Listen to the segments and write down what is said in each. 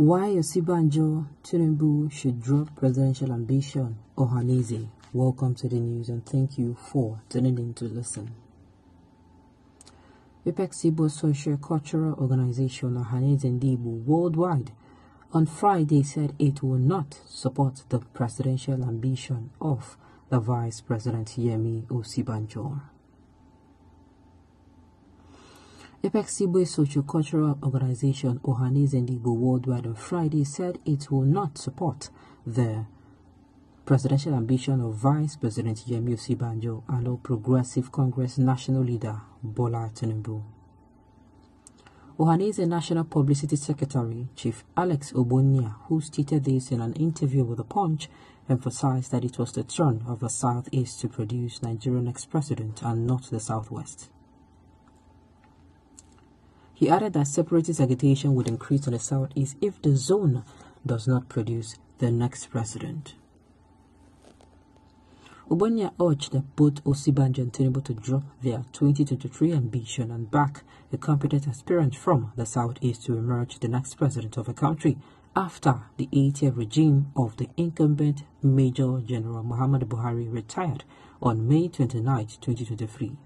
Why Osinbajo Tinubu should drop presidential ambition Ohanaeze. Welcome to the news and thank you for tuning in to listen. Apex Igbo social cultural organization Ohanaeze Ndigbo worldwide on Friday said it will not support the presidential ambition of the Vice President Yemi Osinbajo. Apex Igbo socio-cultural organization Ohanaeze Ndigbo Worldwide on Friday said it will not support the presidential ambition of Vice President Yemi Osinbajo and All Progressive Congress national leader Bola Tinubu. Ohanaeze National Publicity Secretary Chief Alex Ogbonnia, who stated this in an interview with The Punch, emphasized that it was the turn of the Southeast to produce Nigerian ex-president and not the Southwest. He added that separatist agitation would increase in the southeast if the zone does not produce the next president. Ogbonnia urged both Osinbajo and Tinubu to drop their 2023 ambition and back a competent aspirant from the southeast to emerge the next president of a country after the eight-year regime of the incumbent Major General Muhammad Buhari retired on May 29, 2023.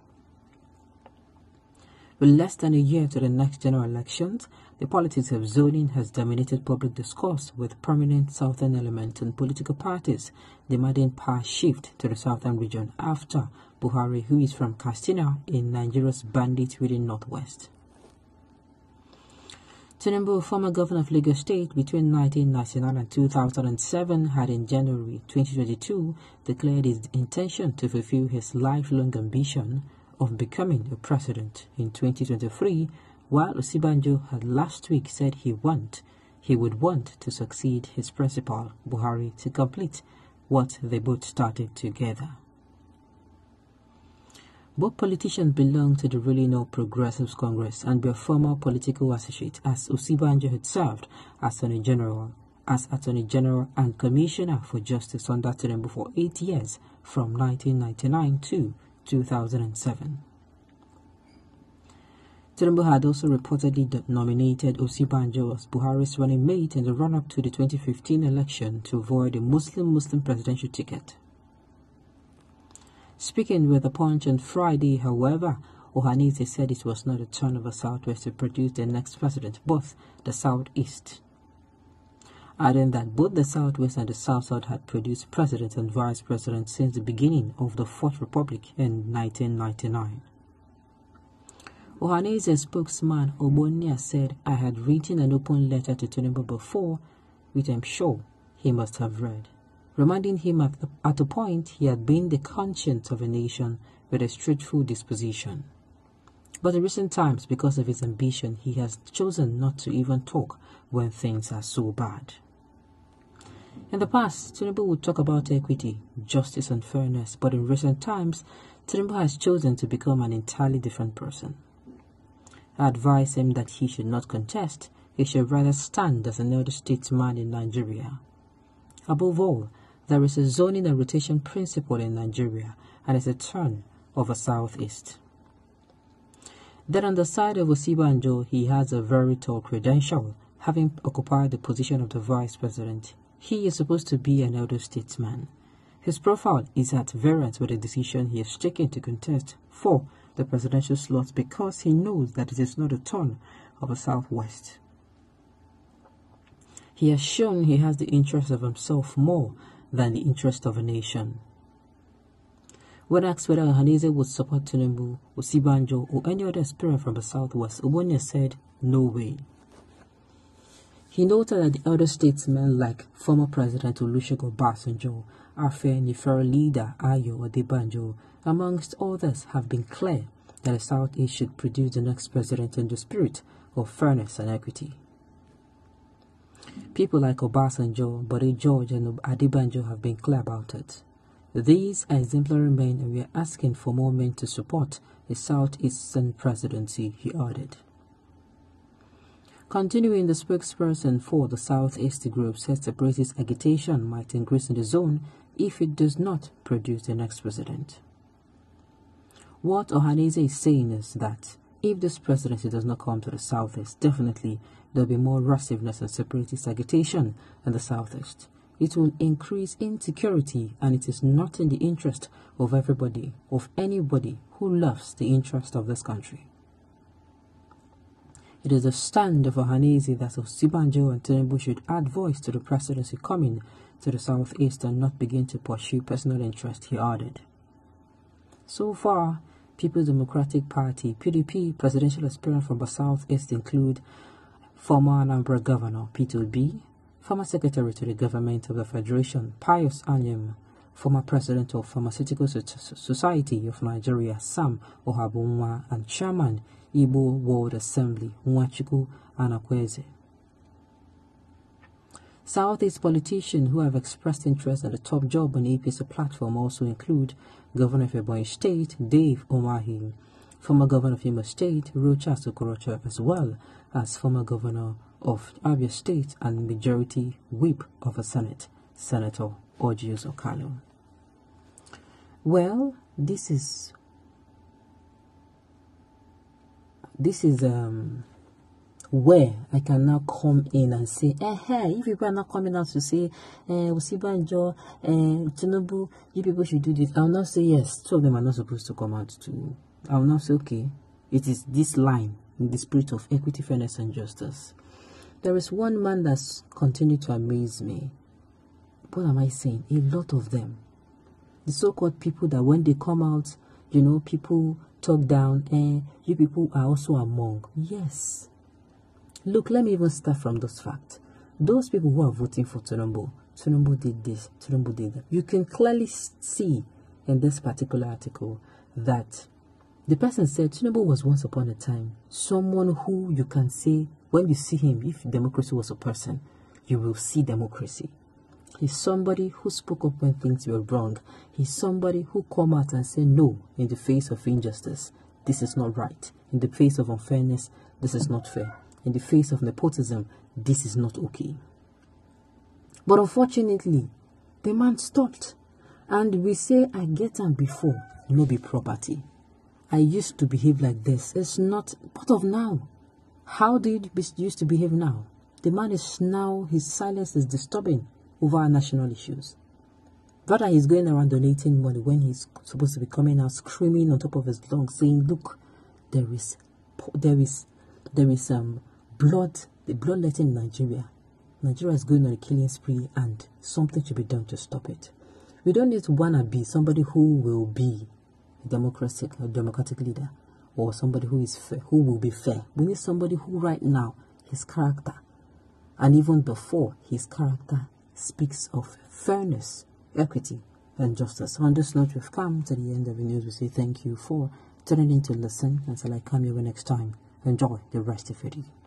With less than a year to the next general elections, the politics of zoning has dominated public discourse with prominent southern elements and political parties demanding power shift to the southern region after Buhari, who is from Katsina in Nigeria's bandit-ridden northwest. Tinubu, former governor of Lagos State between 1999 and 2007, had in January 2022 declared his intention to fulfill his lifelong ambition of becoming a president in 2023, while Osinbajo had last week said he want he would want to succeed his principal Buhari to complete what they both started together. Both politicians belong to the ruling All Progressives Congress and were former political associates as Osinbajo had served as Attorney General, as Attorney General and Commissioner for Justice under Tinubu for eight years from 1999 to 2007. Tinubu had also reportedly nominated Osinbajo as Buhari's running mate in the run-up to the 2015 election to avoid a Muslim-Muslim presidential ticket. Speaking with the Punch on Friday, however, Ohanaeze said it was not a turn of the Southwest to produce the next president, but the Southeast. Adding that both the Southwest and the South-South had produced presidents and vice presidents since the beginning of the Fourth Republic in 1999. Ohanaeze spokesman Ogbonnia said, I had written an open letter to Tinubu before, which I'm sure he must have read, reminding him at, the, at a point he had been the conscience of a nation with a straightforward disposition. But in recent times, because of his ambition, he has chosen not to even talk when things are so bad. In the past, Tinubu would talk about equity, justice, and fairness, but in recent times, Tinubu has chosen to become an entirely different person. I advise him that he should not contest, he should rather stand as an elder statesman in Nigeria. Above all, there is a zoning and rotation principle in Nigeria, and it's a turn of a southeast. Then on the side of Osinbajo, he has a very tall credential, having occupied the position of the vice president. He is supposed to be an elder statesman. His profile is at variance with the decision he has taken to contest for the presidential slot because he knows that it is not a turn of the Southwest. He has shown he has the interest of himself more than the interest of a nation. When asked whether Ohanaeze would support Tinubu, Osinbajo, or any other aspirant from the Southwest, Ogbonnia said, no way. He noted that the elder statesmen like former President Olusegun Obasanjo, Afenifere leader Ayo Adebanjo, amongst others, have been clear that the South East should produce the next president in the spirit of fairness and equity. People like Obasanjo, Bode George, and Adebanjo have been clear about it. These are exemplary men, and we are asking for more men to support the Southeastern presidency, he added. Continuing, the spokesperson for the Southeast group says British agitation might increase in the zone if it does not produce the next president. What Ohanaeze is saying is that if this presidency does not come to the southeast, definitely there'll be more restiveness and separatist agitation in the southeast. It will increase insecurity, and it is not in the interest of everybody, of anybody who loves the interest of this country. It is a stand of Ohanaeze that Osinbajo and Tinubu should add voice to the presidency coming to the southeast and not begin to pursue personal interest, he added. So far, People's Democratic Party PDP presidential aspirants from the southeast include former Anambra Governor Peter Obi, former Secretary to the Government of the Federation Pius Anyim, former President of Pharmaceutical Society of Nigeria Sam Ohabunwa, and Chairman Igbo World um Assembly Nwachukwu Anakwenze. Southeast politicians who have expressed interest in the top job on APC platform also include Governor of Ebonyi State, Dave Umahi, former Governor of Imo State, Rochas Okorocha, as well as former Governor of Abia State and Majority Whip of the Senate, Senator Orji Uzor Kalu. Well, this is this is um, where I can now come in and say, eh, hey, if people are not coming out to say, eh, Osinbajo, eh, Tinubu, you people should do this, I will not say yes. Two of them are not supposed to come out to. I will not say, okay, it is this line in the spirit of equity, fairness, and justice. There is one man that's continued to amaze me. What am I saying? A lot of them. The so called people that when they come out, you know, people talk down, and eh, you people are also among. Yes. Look, let me even start from those facts. Those people who are voting for Tinubu, Tinubu did this, Tinubu did that. You can clearly see in this particular article that the person said Tinubu was once upon a time someone who you can say when you see him, if democracy was a person, you will see democracy. He's somebody who spoke up when things were wrong. He's somebody who come out and say no in the face of injustice. This is not right. In the face of unfairness, this is not fair. In the face of nepotism, this is not okay. But unfortunately, the man stopped. And we say, I get him before, no be property. I used to behave like this. It's not part of now. How do you used to behave now? The man is now, his silence is disturbing over national issues. Rather, he's going around donating money when he's supposed to be coming out screaming on top of his lungs, saying, "Look, there is, there is, there is um blood, the bloodletting in Nigeria. Nigeria is going on a killing spree, and something should be done to stop it. We don't need to wanna be somebody who will be a democratic, a democratic leader, or somebody who is fair, who will be fair. We need somebody who, right now, his character, and even before his character speaks of fairness, equity, and justice. On this note, we've come to the end of the news. We say thank you for tuning in to listen. and Until I come here next time, enjoy the rest of your day.